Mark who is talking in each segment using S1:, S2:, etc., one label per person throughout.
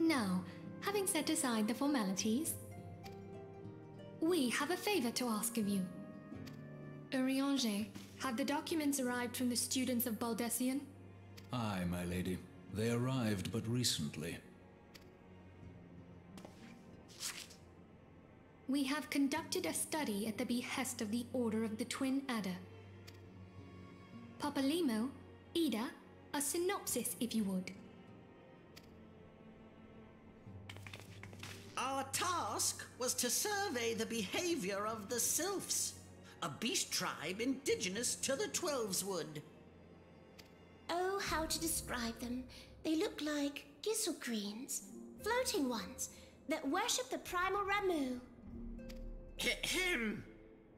S1: Now, having set aside the formalities, we have a favor to ask of you. Urianger, have the documents arrived from the students of Baldesion?
S2: Aye, my lady. They arrived but recently.
S1: We have conducted a study at the behest of the Order of the Twin Adder. Papalimo, Ida, a synopsis if you would.
S3: Our task was to survey the behavior of the Sylphs, a beast tribe indigenous to the Twelveswood.
S4: Oh, how to describe them. They look like gisselcreens, floating ones, that worship the primal Ramuh.
S3: Ahem.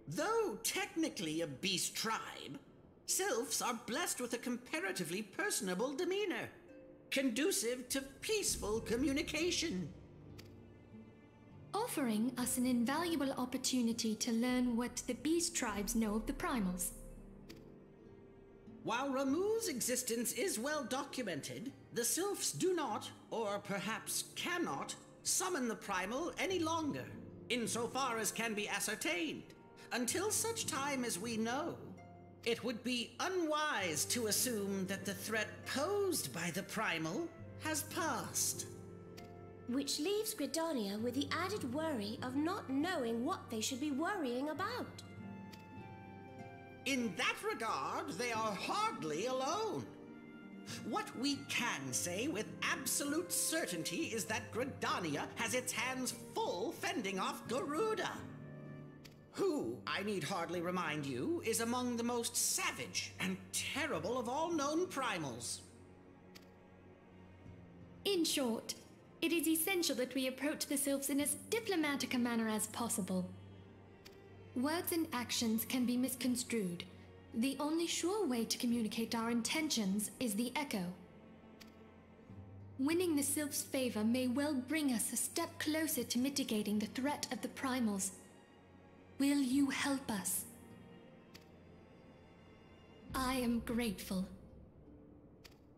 S3: Though technically a beast tribe, Sylphs are blessed with a comparatively personable demeanor, conducive to peaceful communication.
S1: Offering us an invaluable opportunity to learn what the beast tribes know of the primals.
S3: While Ramuh's existence is well documented, the Sylphs do not, or perhaps cannot, summon the primal any longer, insofar as can be ascertained, until such time as we know. It would be unwise to assume that the threat posed by the primal has passed.
S4: Which leaves Gridania with the added worry of not knowing what they should be worrying about.
S3: In that regard, they are hardly alone. What we can say with absolute certainty is that Gridania has its hands full fending off Garuda. Who, I need hardly remind you, is among the most savage and terrible of all known primals.
S1: In short, it is essential that we approach the Sylphs in as diplomatic a manner as possible. Words and actions can be misconstrued. The only sure way to communicate our intentions is the echo. Winning the Sylph's favor may well bring us a step closer to mitigating the threat of the primals. Will you help us? I am grateful.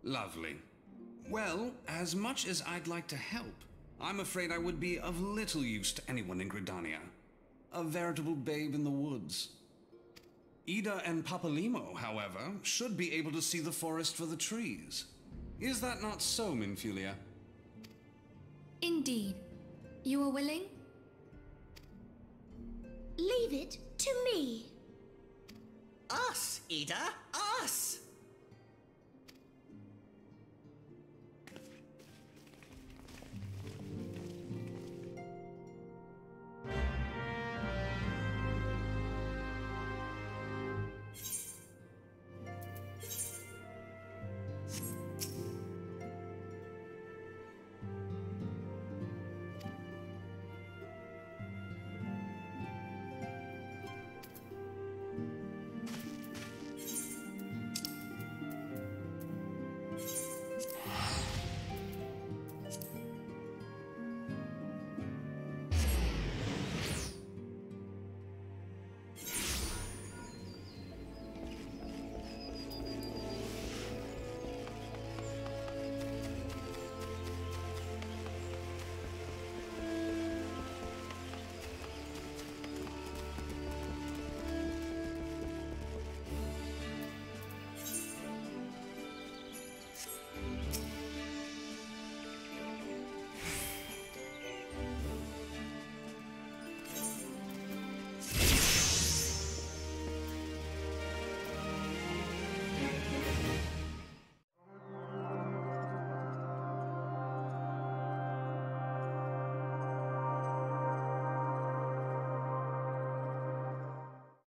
S5: Lovely. Well, as much as I'd like to help, I'm afraid I would be of little use to anyone in Gridania. A veritable babe in the woods. Ida and Papalimo, however, should be able to see the forest for the trees. Is that not so, Minfilia?
S1: Indeed. You are willing?
S4: Leave it to me.
S3: Us, Ida, us!